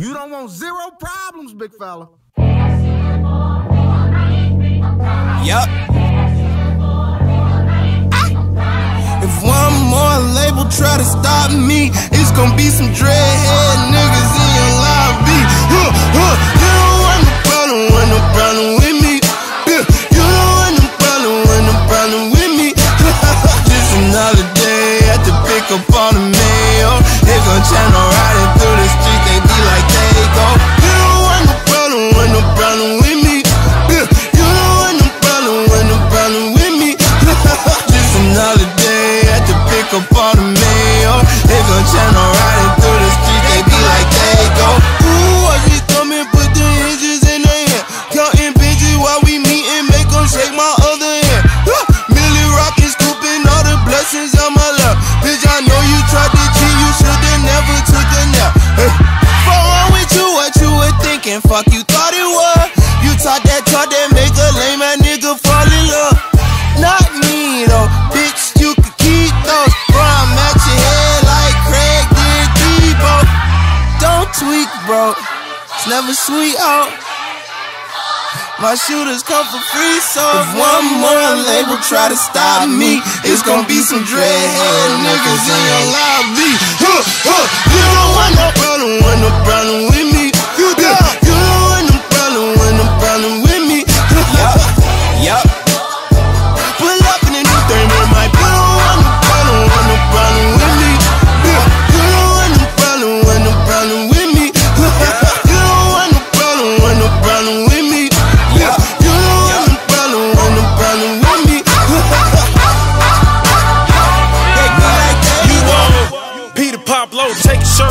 You don't want zero problems, big fella. Yup. Ah. If one more label try to stop me, it's gonna be some dreadhead niggas in your lobby. Huh, huh, you don't want no problem, want no problem never took a nap. Hey, wrong with you, what you were thinking? Fuck you thought it was. You taught that talk that make a lame ass nigga fall in love. Not me though, bitch, you could keep those. Bro, I'm at your head like Craig did Debo. Don't tweak, bro. It's never sweet out. My shooters come for free, so if one more label try to stop me, it's gonna be some dreadhead niggas in your lobby. Huh, huh.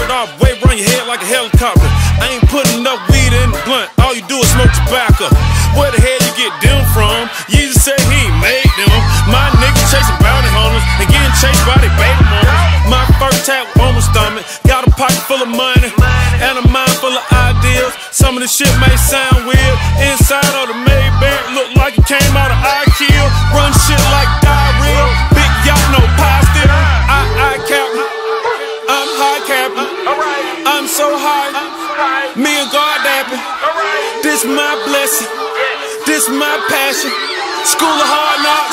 Shirt off, wave around your head like a helicopter. I ain't putting enough weed in the blunt, all you do is smoke tobacco. Where the hell you get them from? Jesus said he made them. My niggas chasing bounty hunters and getting chased by their baby mamas. My first tap on my stomach, got a pocket full of money and a mind full of ideas. Some of the shit may sound weird. Inside of the Maybach, look like it came out of IKEA. Run This my blessing. This my passion. School of hard knocks.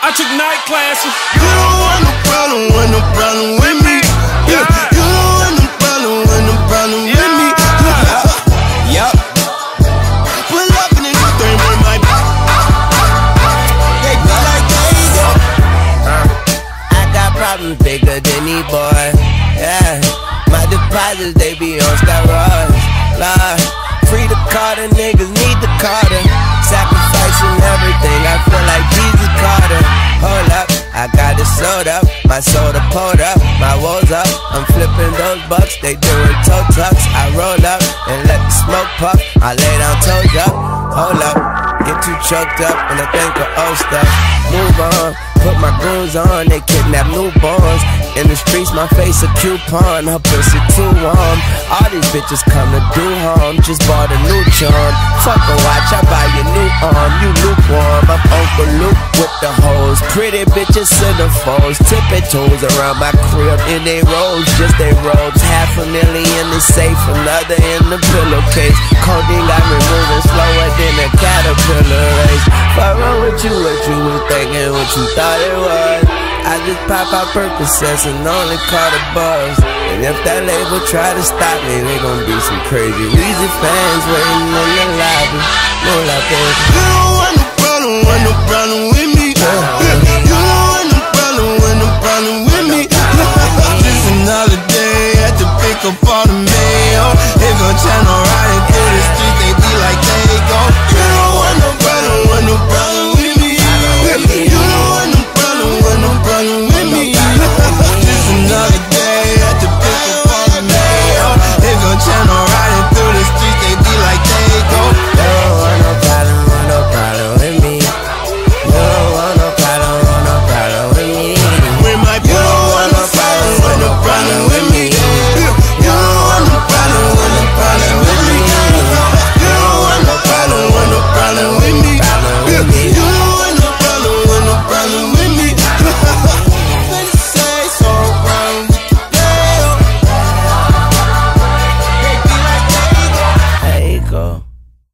I took night classes. You don't want no problem, want no problem with me. Yeah, you don't want no problem, want no problem with me. Yup. Pull up in a new thing with my. They be like they go. I got problems bigger than these boys. Yeah, my deposits they be on Carter, niggas need the Carter. Sacrificing everything, I feel like Jesus Carter. Hold up, I got it sold up, my soda pulled up, my woes up. I'm flipping those bucks, they doing toe tucks. I roll up and let the smoke puff. I lay down toes up. Choked up when I think of old stuff. Move on, put my goons on, they kidnap newborns. In the streets, my face a coupon, her pussy too warm. All these bitches come to do harm, just bought a new charm. Fuck a watch, I buy your new arm, you lukewarm. I'm Uncle Luke with the hoes. Pretty bitches centerfolds, tipping toes around my crib in they robes, just they robes. Half a million is safe, another in the pillowcase. Codeine got what you thought it was. I just pop out Percocets and only call the buzz. And if that label try to stop me, they gon' be some crazy Weezy fans waiting in the lobby. La baby. You don't want no problem, want no problem with